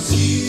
see